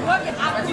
Morgen Abend.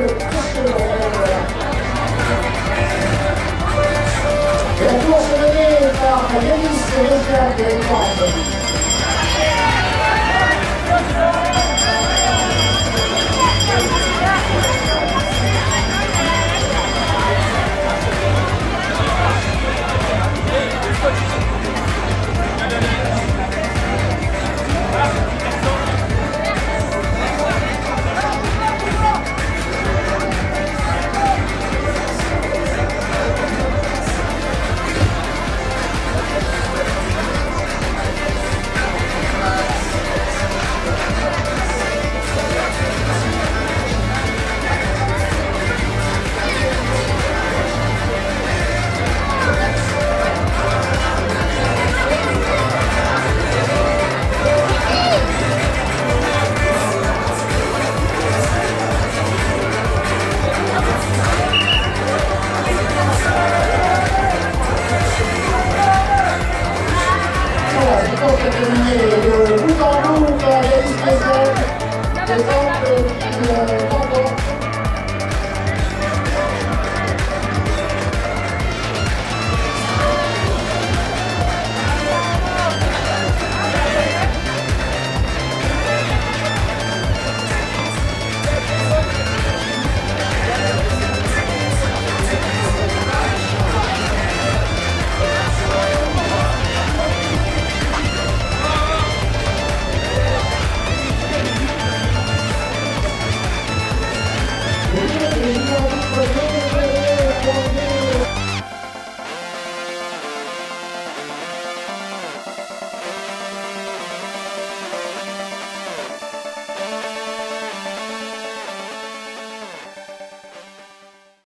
Thank you.